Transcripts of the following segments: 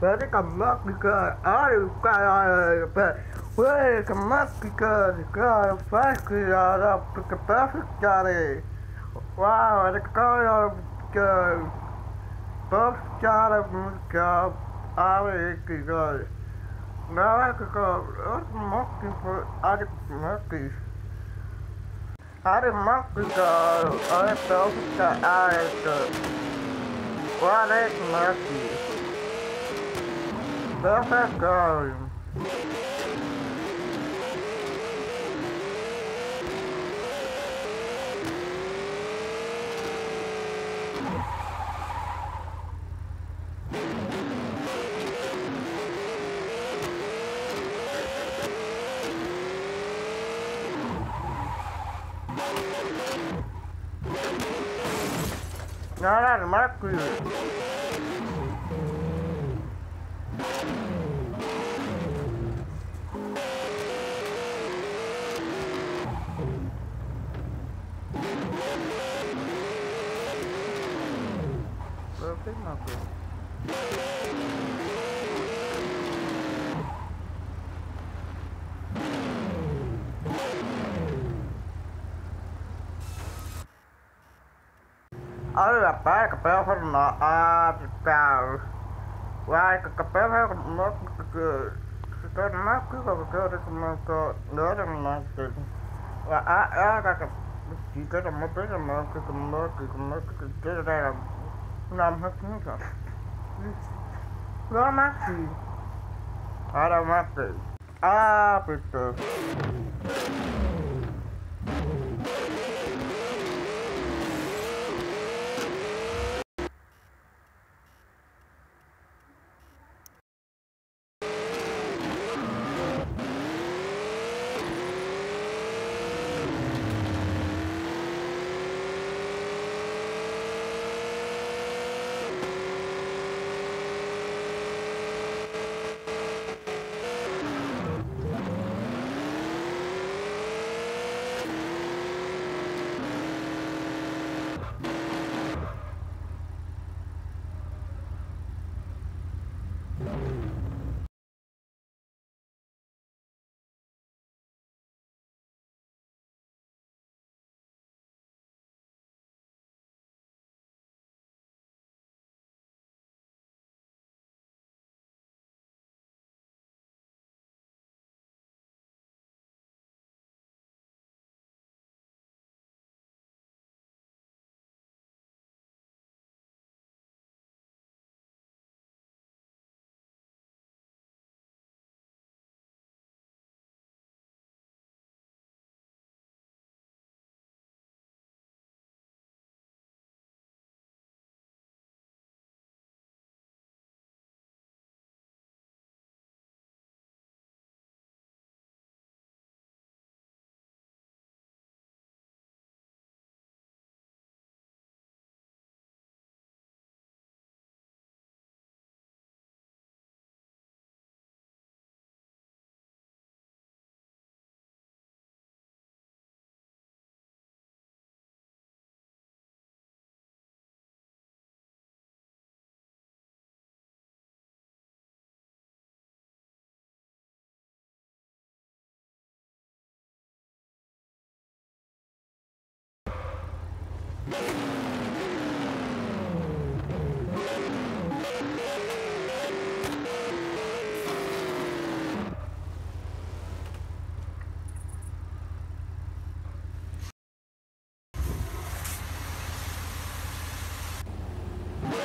Verica Mágica, Verica Mágica, cara, faz criar porque perfeitare. Wow, the cara que perfeitare música are que cara. Não é que cara, eu mostro por are mágicas. Are mágica, perfeita, are que. What is mágica? Marcos. Allora, per capire per no, ah, caro. Guarda, che capire per no, che che non è qui che che come che non è non è ah ah ah che che che non è che non è che non è che non è che che era è che non è Vamos aqui. Para matar. Ah, pessoal.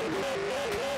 Yeah, yeah, yeah.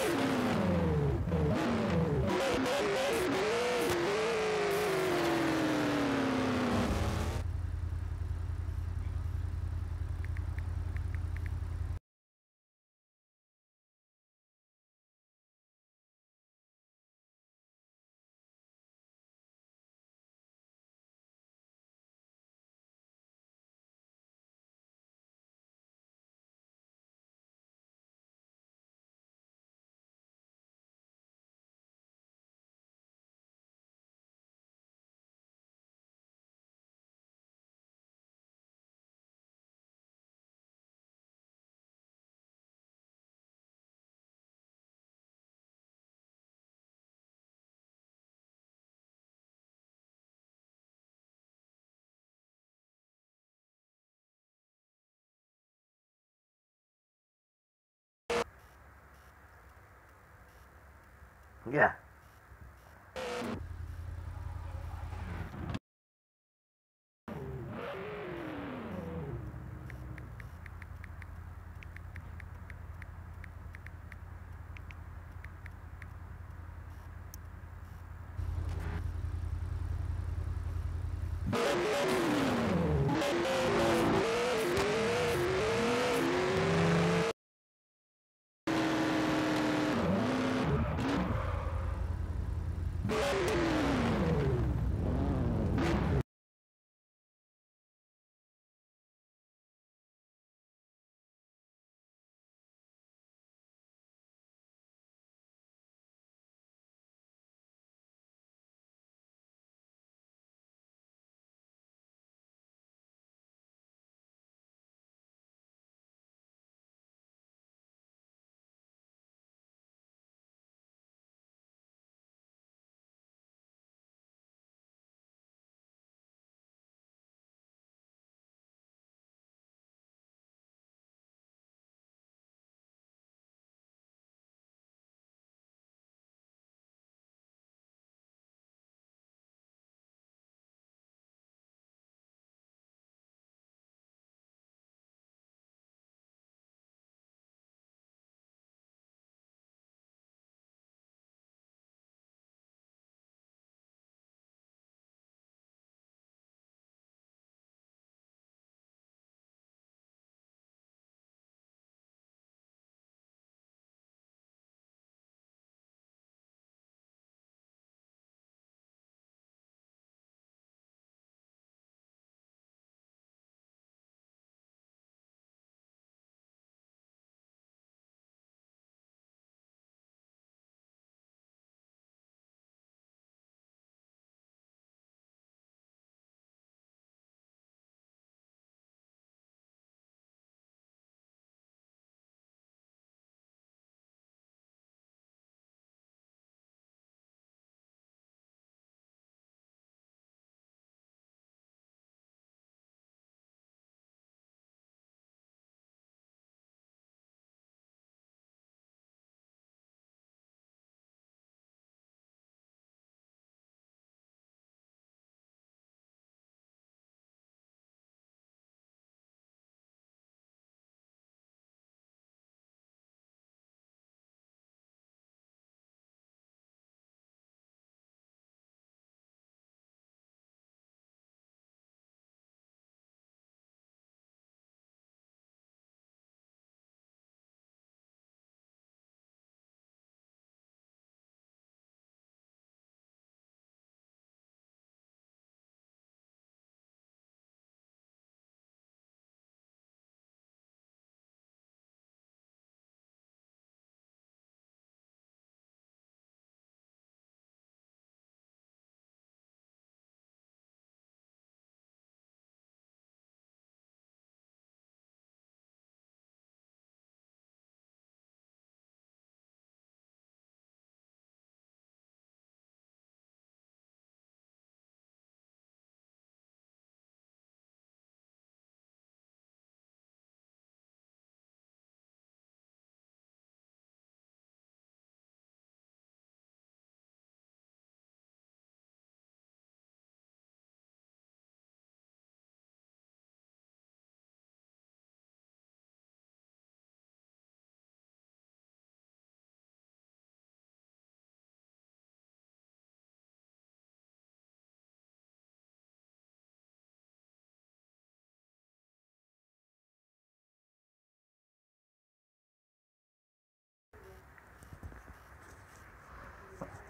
Yeah.